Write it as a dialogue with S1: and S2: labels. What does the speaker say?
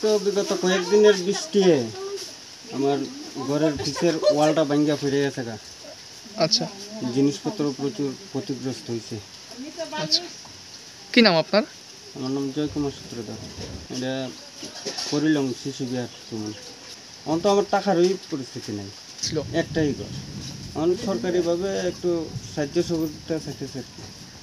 S1: তো বিগত কয়েকদিনের বৃষ্টি আমার ঘরের পিছের ওয়ালটা ভাঙ্গা ফিরে গেছে গা।
S2: আচ্ছা।
S1: জিনিসপত্র প্রচুর ক্ষতিগ্রস্ত হয়েছে।
S2: আচ্ছা। কি নাম আপনার?
S1: আমার নাম জয় কুমার সূত্রধর। এটা করিলাম শিশু বিহার তুমি এখন তো আমার টাকারই পরিস্থিতি নেই। একটাই ঘর। এখন সরকারিভাবে একটু সাহায্য সহযোগিতা চাইতেছে।